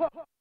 Ha ha!